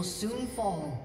Will soon fall.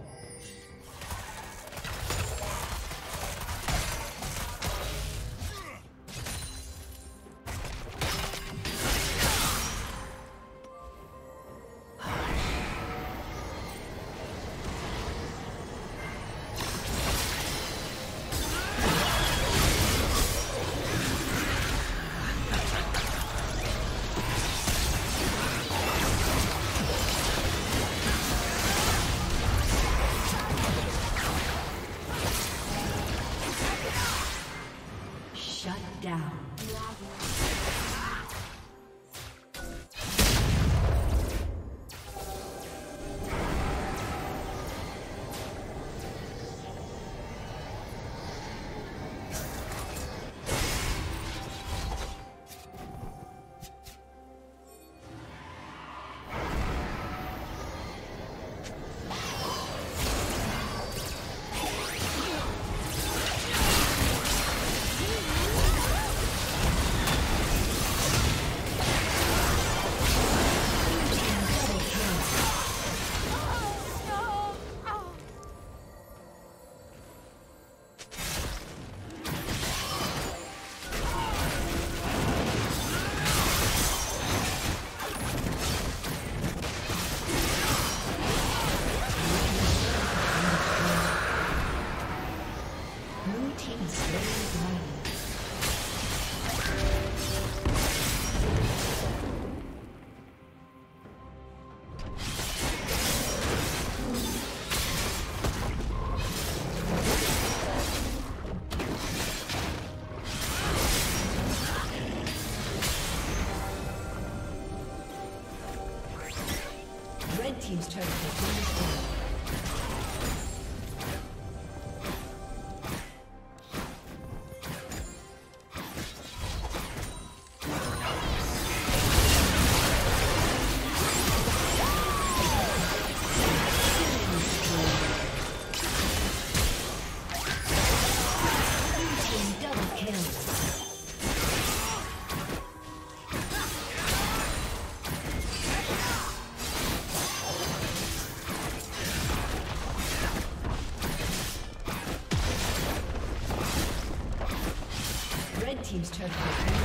Team's turret